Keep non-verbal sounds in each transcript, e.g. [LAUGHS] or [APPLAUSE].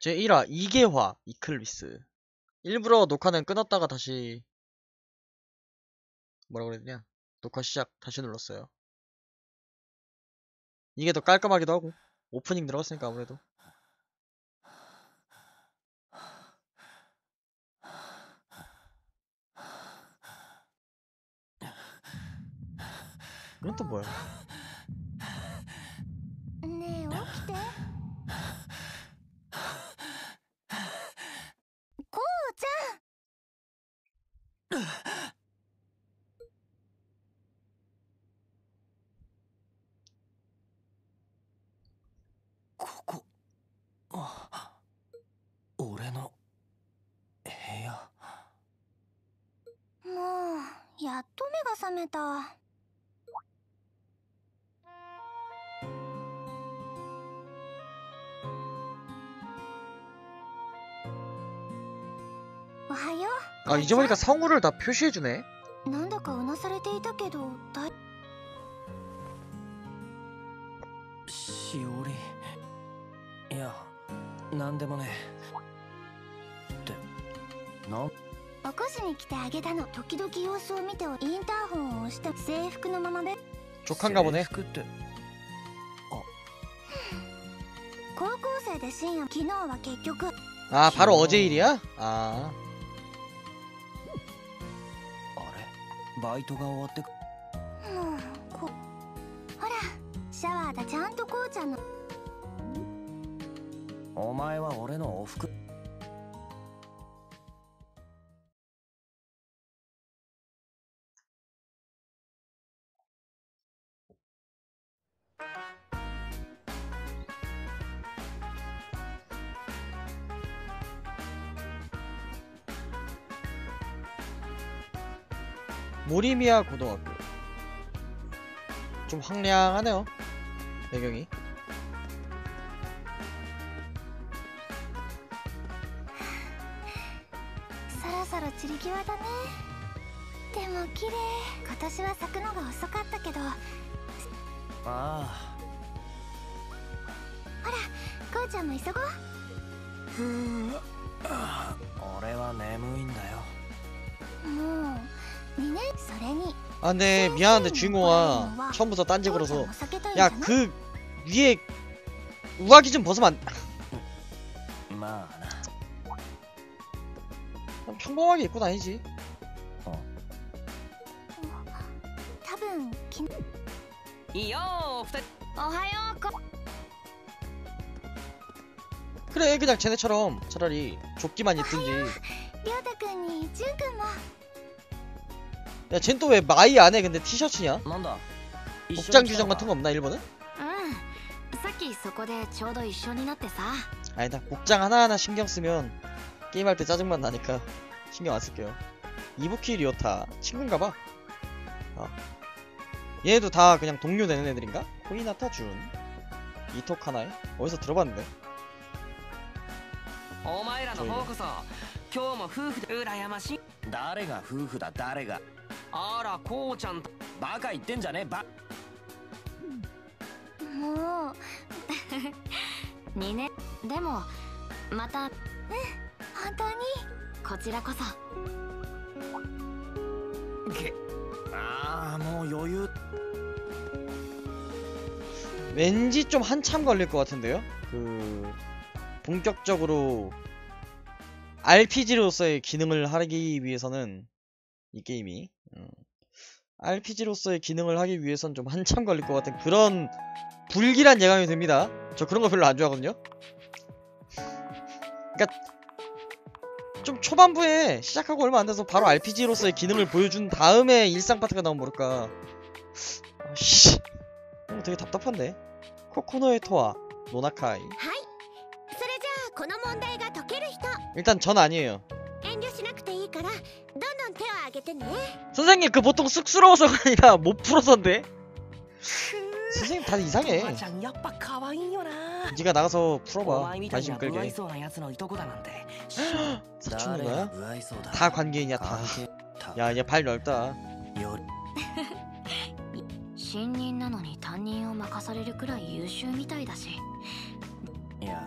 제 1화 2개화 이클리스. 일부러 녹화는 끊었다가 다시 뭐라 그래야 되냐? 녹화 시작 다시 눌렀어요. 이게 더 깔끔하기도 하고 오프닝 들어갔으니까 아무래도. 이건 또 뭐야? ね覚めたおはよ 아 이제 보니까 성우를 다 표시해주네 うなんだかうなされていたけどだいしおりいやなんでもねってな ん起こしに来てあげたの時々様子を見ておインターホンを押して制服のままで 족한가 보네 制服って高校生で深夜昨日は結局 아 바로 어제 일이야? 아 あれバイトが終わって 모리미아 고등학교. 좀 황량하네요 배경이 근데 미안한데 주인공아 처음부터 딴지 걸어서. 야 그 위에 우아기 좀 벗으면 안 평범하게 입고 다니지. 어 이요 어하요 그래 그냥 쟤네처럼 차라리 좁기만 입든지. 야 쟨 또 왜 마이 안에 근데 티셔츠냐? なんだ 복장 규정 같은 거 없나 일본은? うんさっきそこでちょうど一緒になってさ 아니다 복장 하나하나 신경 쓰면 게임할 때 짜증만 나니까 신경 안 쓸게요 이부키 리오타 친구인가봐 아. 얘네도 다 그냥 동료 되는 애들인가? 코이나타 준 이토카나에 어디서 들어봤는데 お前らの方こそ今日も夫婦で羨ましい誰が夫婦だ誰が あらこうちゃんとバカ言ってんじゃねえバもう2年でもまたうん本当にこちらこそげああもう余裕 왠지 좀 한참 걸릴 것 같은데요? 그 본격적으로 RPG로서의 기능을 하기 위해서는 이 게임이 음, 음. RPG로서의 기능을 하기 위해선 좀 한참 걸릴 것 같은 그런 불길한 예감이 듭니다. 저 그런 거 별로 안 좋아하거든요. 그러니까 좀 초반부에 시작하고 얼마 안 돼서 바로 RPG로서의 기능을 보여준 다음에 일상 파트가 나오면 모를까. 아, 씨, 어, 되게 답답한데. 코코노의 토와 노나카이. 일단 전 아니에요. 遠慮しなくていいからどんどん手を挙げてね 선생님 그 보통 쑥스러워서가 [LAUGHS] 아니라 못 풀어서인데. 선생님 다들 おば 이상해. ちゃんやっぱ可愛いよな 네가 나가서 お 풀어봐. 前みたい 관심 な不愛 끌게. 想なやつのいとこだなんて[GASPS] 사춘 誰が 누나야? 不愛想だ 다 관계인이야 다. 関係た 야 얘 발 넓다. [LAUGHS] よ新任なのに担任を任されるくらい優秀みたいだしいや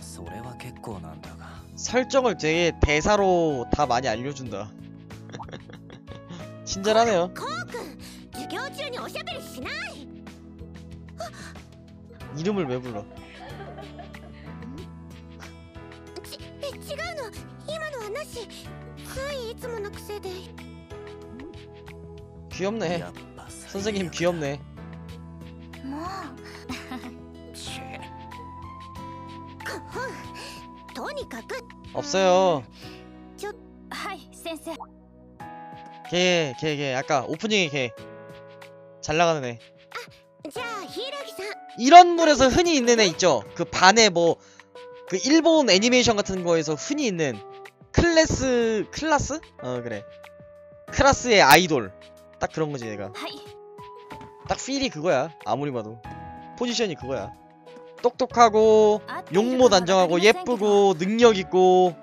そ それは結構なんだが 설정을 되게 대사로 다 많이 알려준다. 친절하네요. 이름을 왜 불러? 귀엽네. 선생님 귀엽네. [LAUGHS] 없어요. 걔, 걔, 걔. 아까 오프닝에 걔. 잘 나가는 애. 이런 물에서 흔히 있는 애 있죠? 그 반에 뭐, 그 일본 애니메이션 같은 거에서 흔히 있는 클래스, 클라스? 어, 그래. 클라스의 아이돌. 딱 그런 거지, 얘가. 딱 필이 그거야. 아무리 봐도. 포지션이 그거야. 똑똑하고, 용모 단정하고, 예쁘고, 능력있고,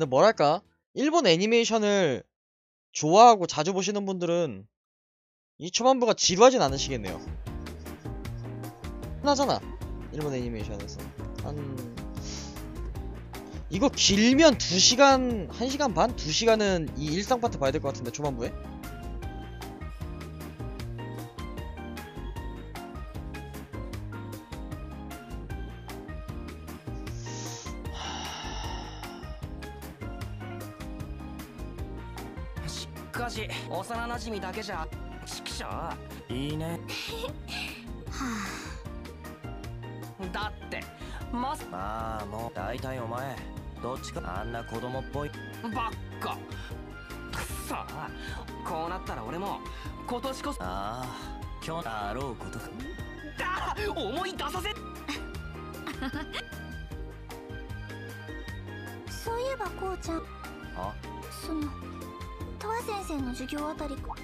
근데 뭐랄까? 일본 애니메이션을 좋아하고 자주 보시는 분들은 이 초반부가 지루하진 않으시겠네요. 흔하잖아 일본 애니메이션에서. 한 이거 길면 2시간 1시간 반? 2시간은 이 일상 파트 봐야 될 것 같은데 초반부에 しかし幼馴染だけじゃ畜生いいね。はだってまさまあもう大体お前どっちかあんな子供っぽい。ばっかくそ。こうなったら俺も今年こそああ今日あろうことか。だ。思い出させあそういえばこうちゃん。あ？その先生の授業あたりか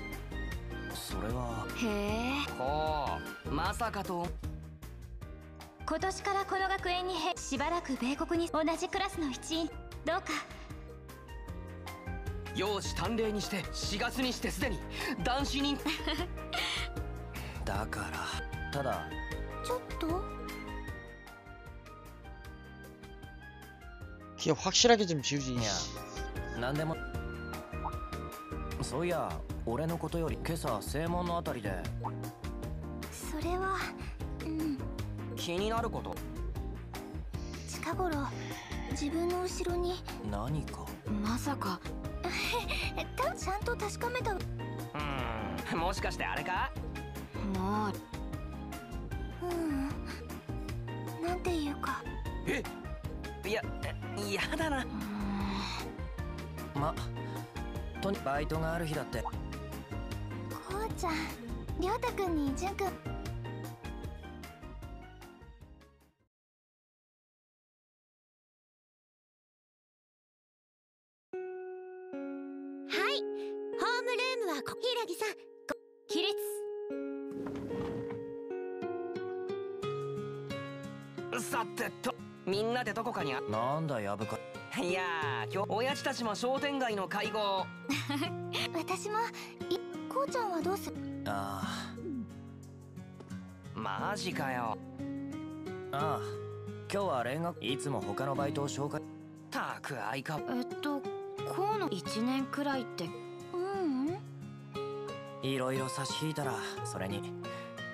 それはへえこうまさかと今年からこの学園にへしばらく米国に同じクラスの一員どうか容姿端麗にして4月にしてすでに男子人[LAUGHS] だからただちょっと 기억 확실하게 좀 지우지 いやなんでも そういや俺のことより今朝正門のあたりで。それはうん。気になること？近頃自分の後ろに。何か？まさか。[LAUGHS] 多分ちゃんと確かめた。もうーん。もしかしてあれか？う。うん。なんていうか。え？いや嫌だな。まとにバイトがある日だって。こうちゃんりょうたくんにじゅんくんはいホームルームはこひらぎさん。起立。さてとみんなでどこかにあなんだやぶかい。やー今日親父たちも商店街の会合。[LAUGHS] 私もいこうちゃんはどうする？あマジかよ。あああ今日は連学いつも他のバイトを紹介。たく相変わえっとこうの1年くらいって。うんうん。いろいろ差し引いたらそれに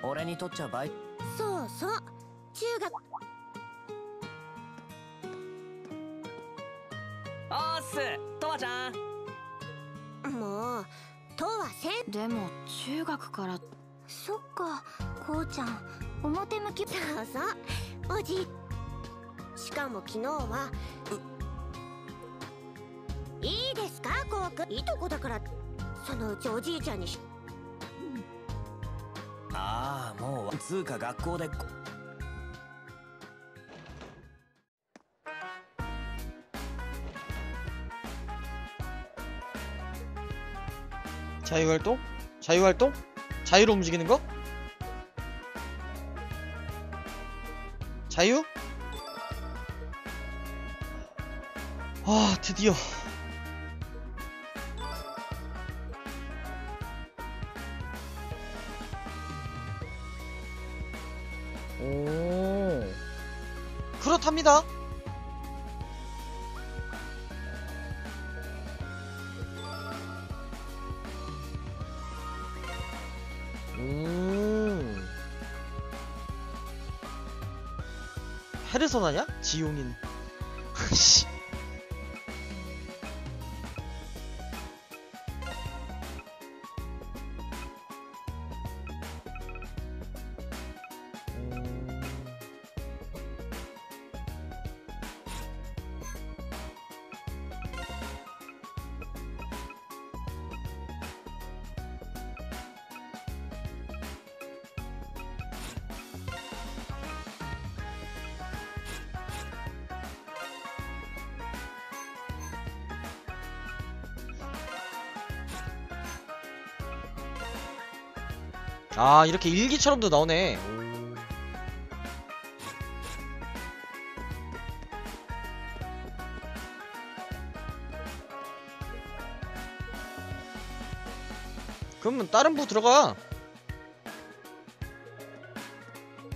俺にとっちゃバイト。そうそう。中学でも中学から。そっかこうちゃん表向き。そうそうおじい。しかも昨日はいうくいとこだから。そのうちおじいちゃんにしああもうつうか学校で 자유활동? 자유활동? 자유로 움직이는 거? 자유? 아 드디어 오 그렇답니다 페르소나냐? 지용인. [LAUGHS] 씨. 아 이렇게 일기처럼도 나오네. 오. 그러면 다른 부 들어가.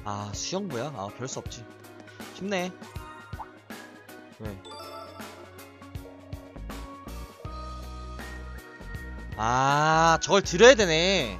아 수영부야? 아 별 수 없지. 쉽네. 왜? 아 저걸 들어야 되네.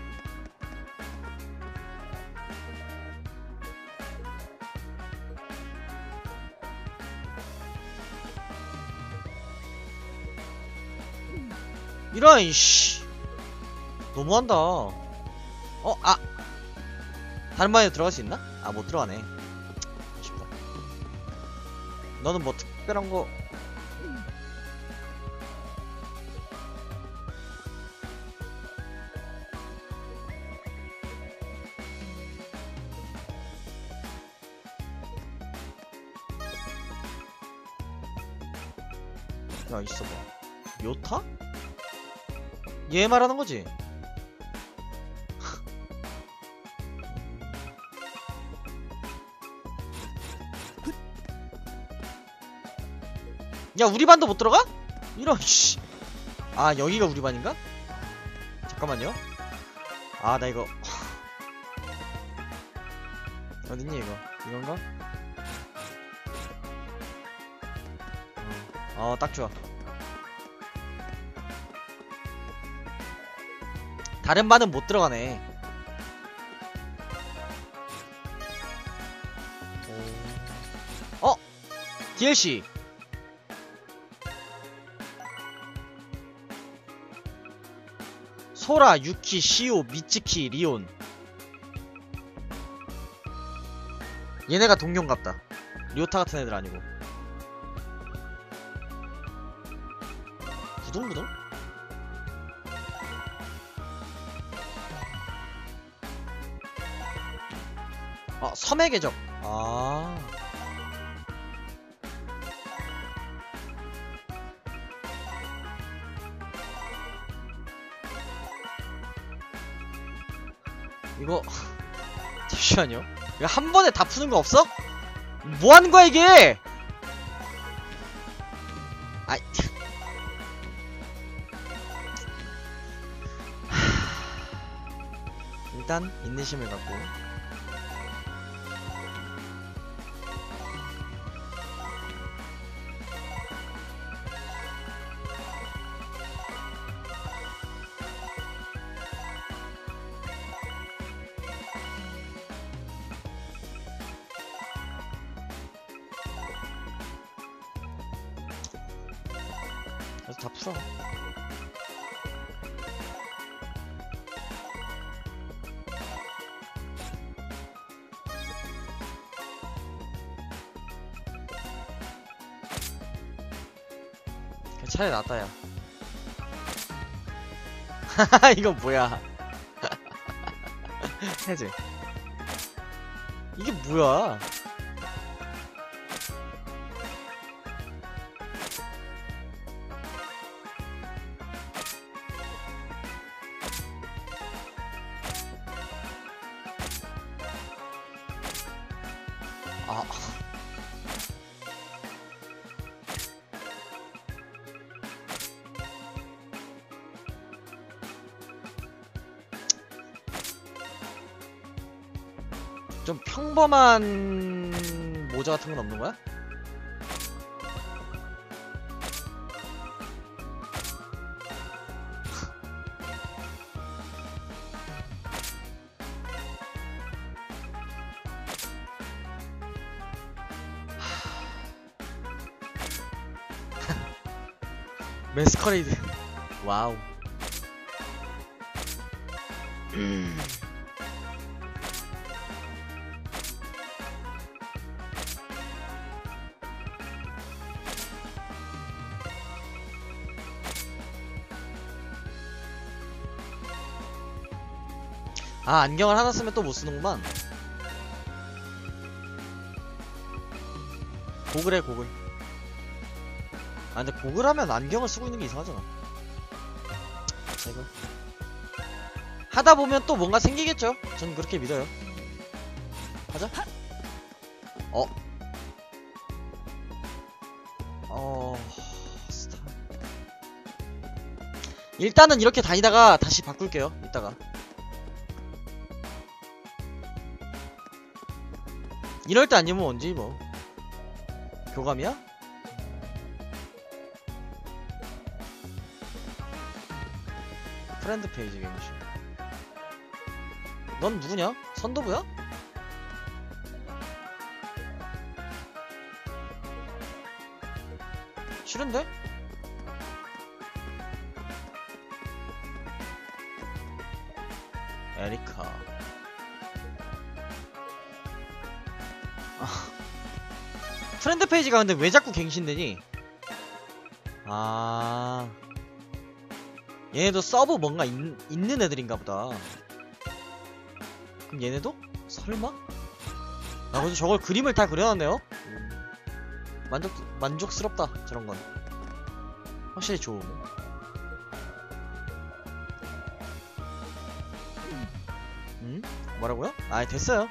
이런 이씨 너무한다. 어, 아 다른 방에 들어갈 수 있나? 아 못 들어가네. 아쉽다. 너는 뭐 특별한 거 야 있어봐 요타? 얘 말하는 거지? 야 우리 반도 못 들어가? 이런 씨. 아 여기가 우리 반인가? 잠깐만요. 아 나 이거 어딨니 이거 이건가? 어 딱 좋아. 다른 반은 못 들어가네. 오. 어 DLC. 소라, 유키, 시오, 미츠키, 리온. 얘네가 동료인갑다. 리오타 같은 애들 아니고. 부동부동? 아, 섬의 계적. 아. 이거 [LAUGHS] 잠시만요. 이거 한 번에 다 푸는 거 없어? 뭐 하는 거야 이게? 아이. 일단 인내심을 갖고 차라리 낫다 야. 이건 뭐야? [LAUGHS] 해제. 이게 뭐야? 평범한 모자 같은 건 없는 거야? [LAUGHS] 메스커레이드 와우 음. 아 안경을 하나 쓰면 또 못 쓰는구만. 고글 해 고글. 아 근데 고글 하면 안경을 쓰고 있는 게 이상하잖아. 자 이거 하다 보면 또 뭔가 생기겠죠? 전 그렇게 믿어요. 가자. 어. 어... 스타 일단은 이렇게 다니다가 다시 바꿀게요 이따가 이럴 때 아니면 언제 뭐 교감이야? 프렌드 페이지 게임시 넌 누구냐? 선도부야? 싫은데? 프렌드 페이지가 근데 왜 자꾸 갱신되니? 아 얘네도 서브 뭔가 있, 있는 애들인가 보다 그럼 얘네도? 설마? 아 근데 저걸 그림을 다 그려놨네요? 음, 만족, 만족스럽다 저런 건 확실히 좋음 음? 뭐라고요? 아 됐어요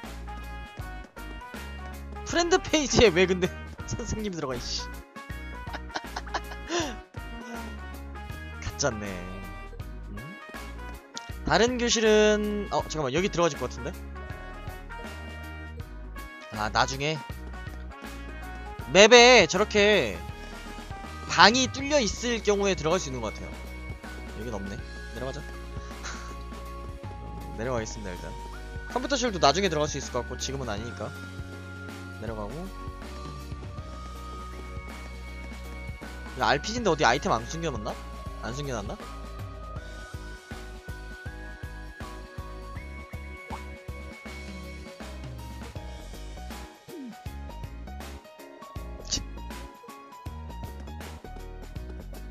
friend 페이지에 왜 근데 선생님 들어가 이씨. [LAUGHS] 가짜네. 음? 다른 교실은 어 잠깐만 여기 들어가질 것 같은데? 아 나중에? 맵에 저렇게 방이 뚫려 있을 경우에 들어갈 수 있는 것 같아요. 여긴 없네. 내려가자. 어, [LAUGHS] 내려가겠습니다 일단. 컴퓨터실도 나중에 들어갈 수 있을 것 같고 지금은 아니니까. 내려가고 RPG인데 어디 아이템 안 숨겨놨나? 안 숨겨놨나? 치.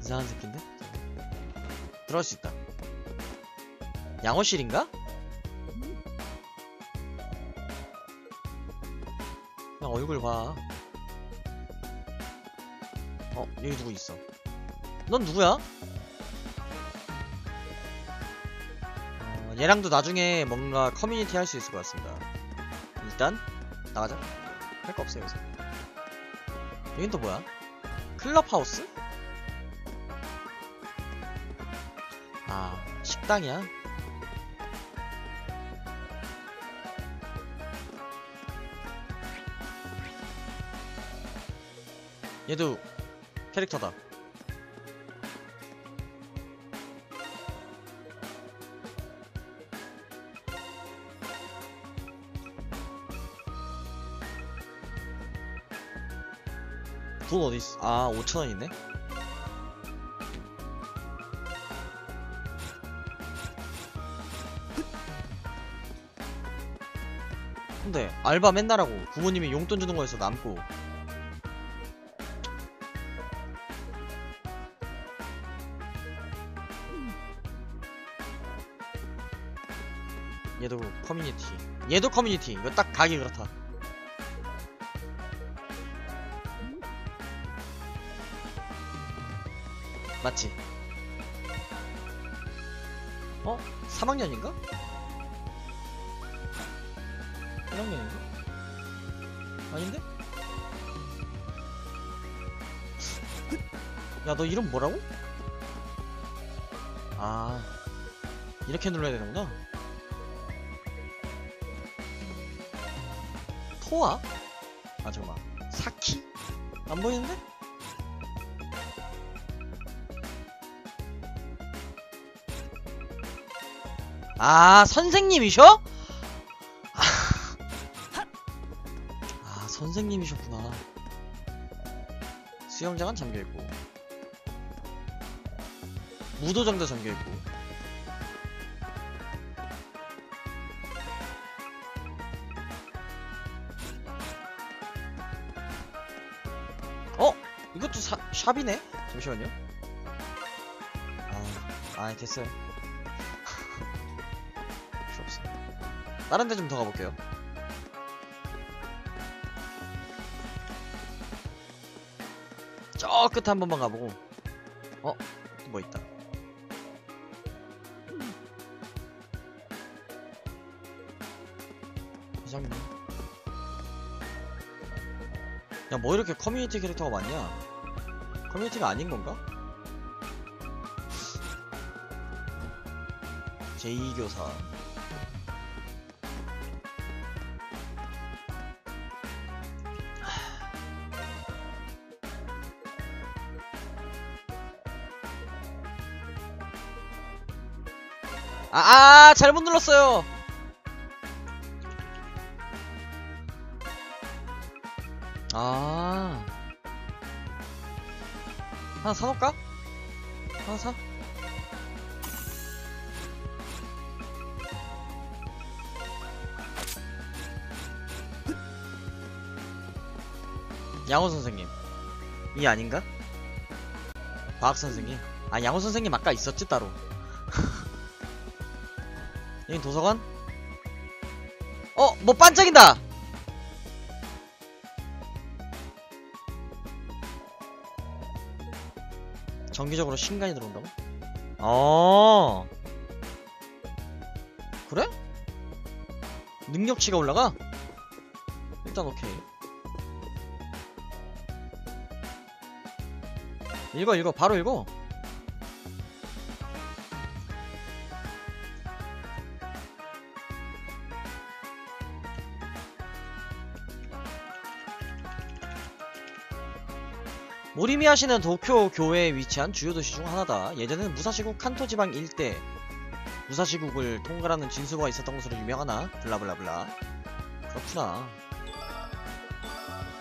이상한 새끼인데? 들어갈 수 있다 양호실인가? 그냥 얼굴 봐. 어, 여기 누구 있어? 넌 누구야? 어, 얘랑도 나중에 뭔가 커뮤니티 할 수 있을 것 같습니다. 일단 나가자. 할 거 없어요, 요새. 여긴 또 뭐야? 클럽하우스? 아, 식당이야? 얘도 캐릭터다 돈 어딨어? 아 5천원 있네? 근데 알바 맨날 하고 부모님이 용돈 주는 거에서 남고 커뮤니티 얘도 커뮤니티 이거 딱 가기 그렇다 맞지? 어? 3학년인가? 1학년인가? 아닌데? 야 너 이름 뭐라고? 아 이렇게 눌러야 되는구나 토아? 아 잠깐만 사키? 안 보이는데? 아 선생님이셔? [LAUGHS] 아 선생님이셨구나 수영장은 잠겨있고 무도장도 잠겨있고 샵이네? 잠시만요. 아, 아 됐어요. [LAUGHS] 필요 없어 다른 데 좀 더 가볼게요. 저 끝에 한 번만 가보고. 어? 또 뭐 있다. 회장님 야뭐 이렇게 커뮤니티 캐릭터가 많냐 커뮤니티가 아닌 건가? 제2교사. 아, 아 잘못 눌렀어요. 아 하나 사놓을까? 하나 사? 양호 선생님 이 아닌가? 과학 선생님 아 양호 선생님 아까 있었지 따로 [LAUGHS] 여긴 도서관? 어! 뭐 반짝인다! 정기적으로 신간이 들어온다고? 어 그래? 능력치가 올라가? 일단 오케이 읽어 읽어 바로 읽어 모리미야시는 도쿄 교외에 위치한 주요 도시 중 하나다. 예전에는 무사시국 칸토 지방 일대 무사시국을 통과하는 진수가 있었던 것으로 유명하나 블라블라블라. 그렇구나.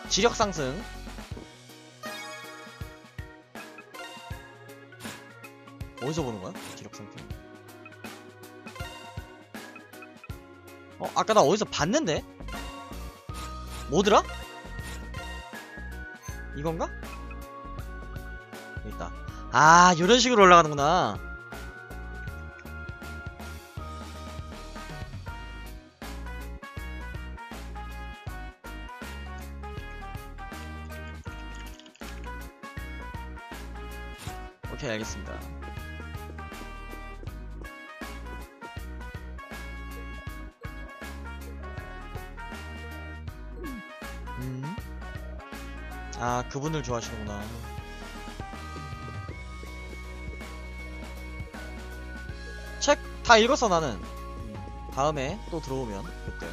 지력 상승. 어디서 보는 거야? 지력 상승. 어, 아까 나 어디서 봤는데? 뭐더라? 이건가? 아, 이런 식으로 올라가는구나. 오케이, 알겠습니다. 음? 아, 그분을 좋아하시는구나. 다 읽었어 나는 음, 다음에 또 들어오면 그때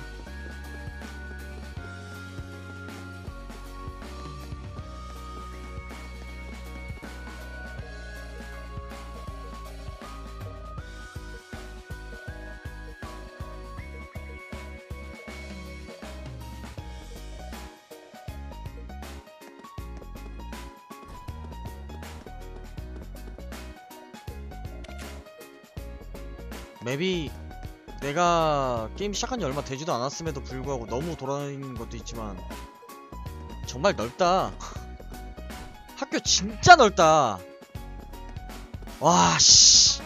게임 시작한 지 얼마 되지도 않았음에도 불구하고 너무 돌아다니는 것도 있지만 정말 넓다. [LAUGHS] 학교 진짜 넓다. 와, 씨.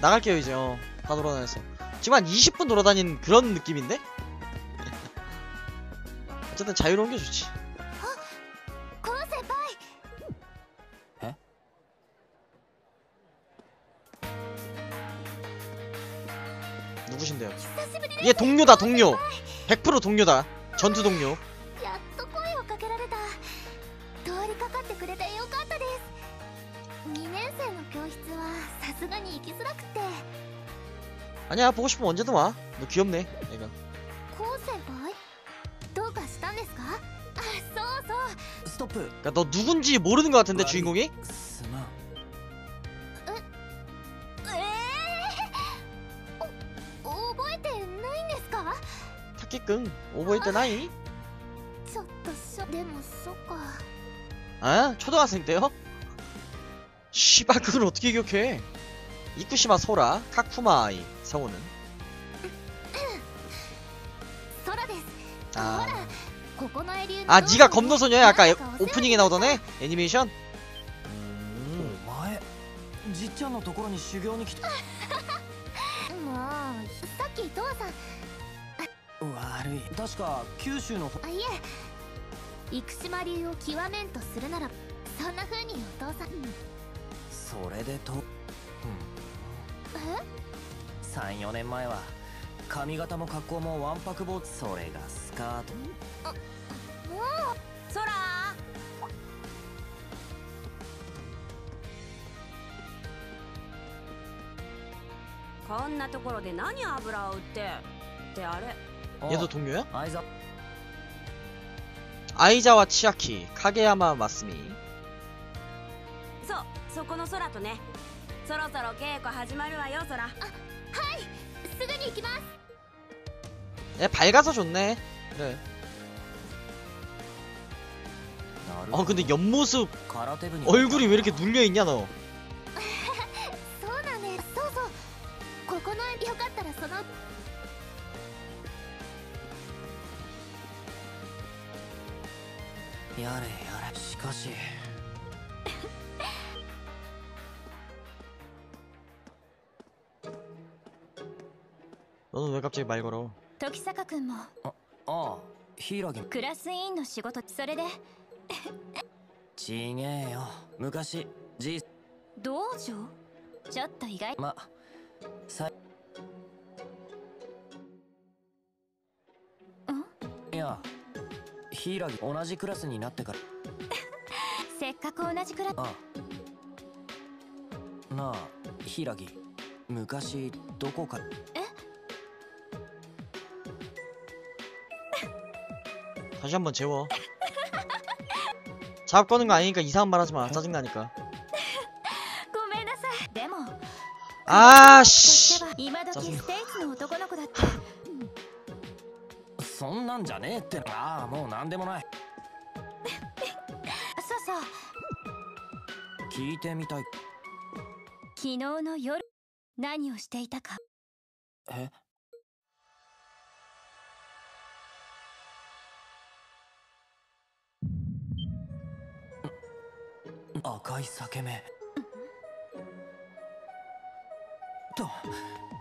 나갈게요, 이제. 어, 다 돌아다녔어. 지금 한 20분 돌아다닌 그런 느낌인데? [LAUGHS] 어쨌든 자유로운 게 좋지. 동료다 동료. 100% 동료다. 전투 동료. 아니야 보고 싶으면 언제든 와너 귀엽네 애가. 그니까 너 누군지 모르는 것 같은데 아, 주인공이? 타키꾼, 오버일 때 나이? ちょっとしょでもそっか 아? 초등학생 때요? 씨발, 그걸 어떻게 기억해? 이쿠시마 소라, 카쿠마 아이, 성우는. [CLEARS THROAT] 空ですほ 아. らここのエリュー 아, 네가 검노소녀야? 아까 에- なんかお世話 오프닝에 나오던 애? 애니메이션? お 음. [LAUGHS] 悪い。確か九州の方あいえ。生島流を極めんとするならそんな風にお父さん。それでとうん。え？34年前は髪型も格好もわんぱく坊主それがスカート。もう。空。こんなところで何油を売ってってあれ 얘도 동료야? 相座 아이자와 치아키, 카게야마 마스미. そうそこの空とねそろそろ稽古始まるわよ空すぐに行きます 얘 밝아서 좋네. 그래. なるほど 어, 근데 옆모습, 空手部に 얼굴이 왜 이렇게 눌려있냐, 너? やれやれしかし 너는 왜 갑자기 말 걸어? 時坂君もああ柊クラス委員の仕事それでちげえよ昔じ道場ちょっと意外まさいや 柊同じクラスになってから[LAUGHS] せっかく同じクラああなあ柊昔どこか [LAUGHS] 다시 한번 재워. [LAUGHS] 잡 거는 거 아니니까 이상한 말 하지 마. 짜증나니까. ごめんなさいでも 아, とし 씨. ては なんじゃねえってああもうなんでもない。[LAUGHS] そうそう。聞いてみたい。昨日の夜何をしていたか。え？赤い裂け目。と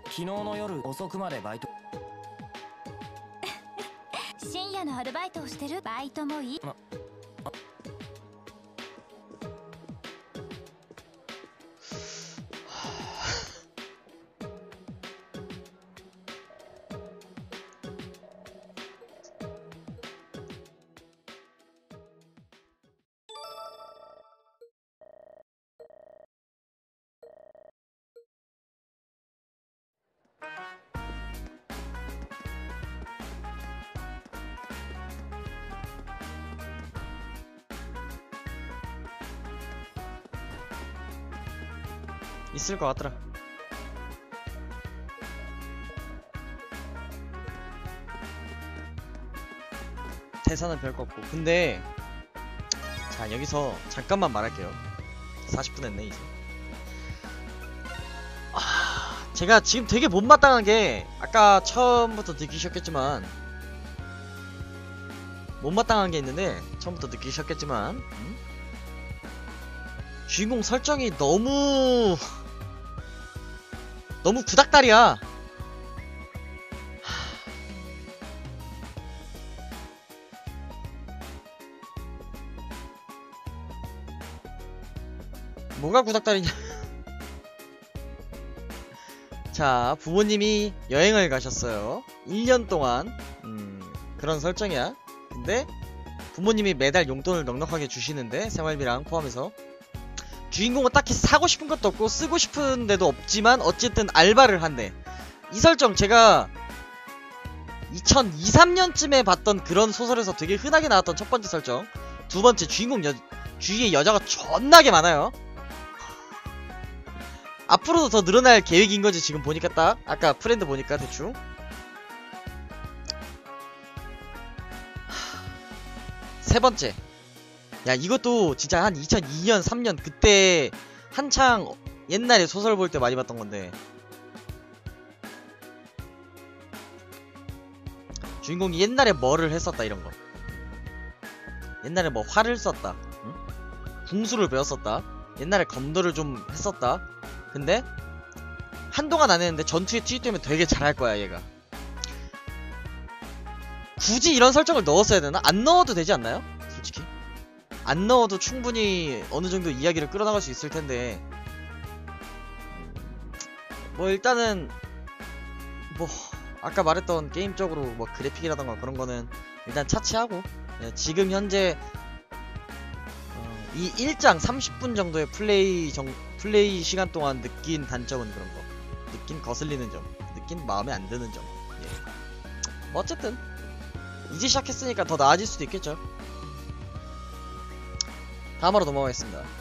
昨日の夜遅くまでバイト深夜のアルバイトをしてるバイトもいい？ 있을 것 같더라. 대사는 별거 없고. 근데 자 여기서 잠깐만 말할게요. 40분 했네 이제. 아 제가 지금 되게 못마땅한 게 아까 처음부터 느끼셨겠지만 못마땅한 게 있는데 처음부터 느끼셨겠지만 음? 주인공 설정이 너무 너무 구닥다리야. 뭐가 구닥다리냐? [LAUGHS] 자 부모님이 여행을 가셨어요. 1년 동안. 음, 그런 설정이야. 근데 부모님이 매달 용돈을 넉넉하게 주시는데 생활비랑 포함해서 주인공은 딱히 사고 싶은 것도 없고 쓰고 싶은 데도 없지만 어쨌든 알바를 한대. 이 설정 제가 2002, 3년쯤에 봤던 그런 소설에서 되게 흔하게 나왔던 첫 번째 설정. 두 번째 주인공 여, 주위에 여자가 존나게 많아요. 앞으로도 더 늘어날 계획인 거지 지금 보니까 딱. 아까 friend 보니까 대충. 하, 세 번째 야 이것도 진짜 한 2002년 3년 그때 한창 옛날에 소설 볼 때 많이 봤던 건데 주인공이 옛날에 뭐를 했었다 이런 거 옛날에 뭐 활을 썼다 응? 궁수를 배웠었다 옛날에 검도를 좀 했었다 근데 한동안 안 했는데 전투에 투입되면 되게 잘할 거야 얘가 굳이 이런 설정을 넣었어야 되나? 안 넣어도 되지 않나요? 솔직히 안 넣어도 충분히 어느 정도 이야기를 끌어나갈 수 있을 텐데. 뭐 일단은 뭐 아까 말했던 게임적으로 뭐 그래픽이라던가 그런 거는 일단 차치하고 예, 지금 현재 어, 이 1장 30분 정도의 플레이 정, 플레이 시간 동안 느낀 단점은 그런 거. 느낀 거슬리는 점 느낀 마음에 안 드는 점. 예. 뭐 어쨌든 이제 시작했으니까 더 나아질 수도 있겠죠 다음으로 넘어가겠습니다